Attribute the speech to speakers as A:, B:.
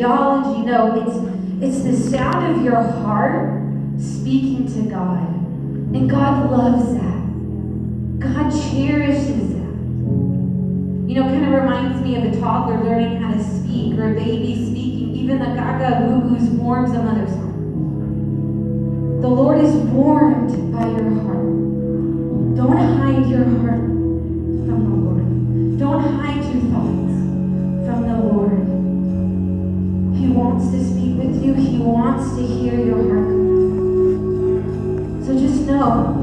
A: theology. No, it's it's the sound of your heart speaking to God. And God loves that. God cherishes that. You know, kind of reminds me of a toddler learning how to speak or a baby speaking. Even the gaga goo goos warms a mother's heart. The Lord is warmed by your heart. Don't hide your heart from the Lord. Don't hide your thoughts from the Lord. He wants to speak with you. He wants to hear your heart. So just know